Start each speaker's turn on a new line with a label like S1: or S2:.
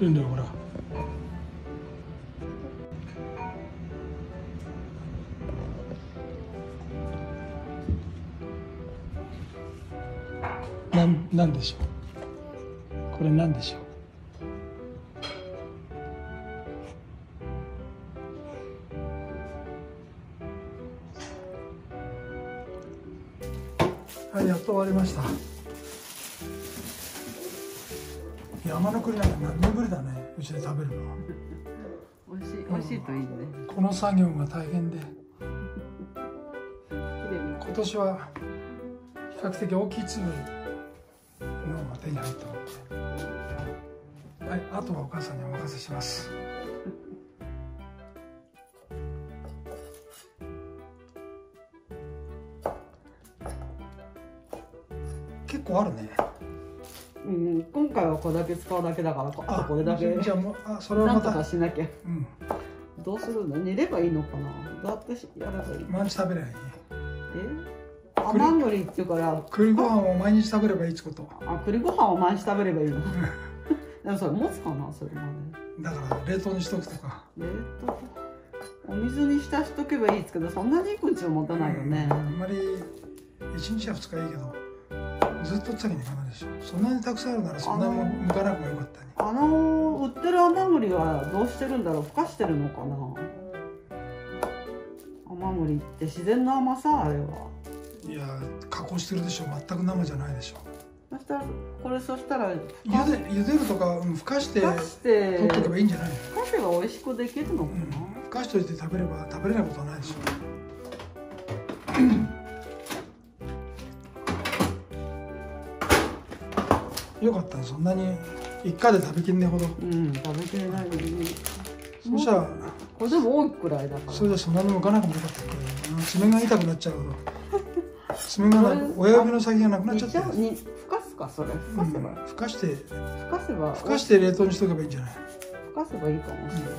S1: るんだよほら。なんなんでしょう？これなんでしょう？はいやっと終わりました。山の栗なんか何年ぶりだねうちで食べるの。
S2: 美味しい美味しいといいね。
S1: この作業が大変で。今年は比較的大きい粒のが手に入ったので。はいあとはお母さんにお任せします。結構あるね。
S2: うん今回はこれだけ使うだけだからこあとこれだけ。
S1: じゃあもうあそれはまた。
S2: かしなきゃ。
S1: うん
S2: どうするの？煮ればいいのかな？どうやってしやればいい。の
S1: 毎日食べればいい。
S2: え？甘栗っていうから。
S1: 栗ご飯を毎日食べればいいってこと？
S2: あ栗ご飯を毎日食べればいいの？でもそれ持つかなそれま
S1: だから冷凍にしとくとか。
S2: で冷凍。お水に浸しとけばいいですけどそんなに1日は持たないよね。
S1: あんまり1日は2日いいけどずっとつけにいかないでしょ。そんなにたくさんあるならそんなにむかなくもよかったね。
S2: あの売ってる甘栗はどうしてるんだろう？ふかしてるのかな？甘栗って自然の甘さあれは。い
S1: や加工してるでしょ。全く生じゃないでしょ。
S2: そしたらこれそしたらふ
S1: 茹
S2: か
S1: で茹でるとかうんふかして
S2: ふかして
S1: 取っとけばいいんじゃないの、
S2: ふかせば美味しくできるのか
S1: うん
S2: な、
S1: ふかしといて食べれば食べれないことはないでしょよかったねそんなに一回で食べきんねほど。
S2: うん。食べきれないのに。
S1: そしたら
S2: これでも多いくらいだから。
S1: それでそんなにむかなくもよかったけどうん爪が痛くなっちゃうほど 爪がなく親指の先がなくなっちゃって
S2: 煮ちゃう？にふかすかそれ。ふかせば、
S1: うんふかして。
S2: ふかせば
S1: ふかして冷凍にしとけばいいんじゃない？
S2: ふかせばいいかもしれない、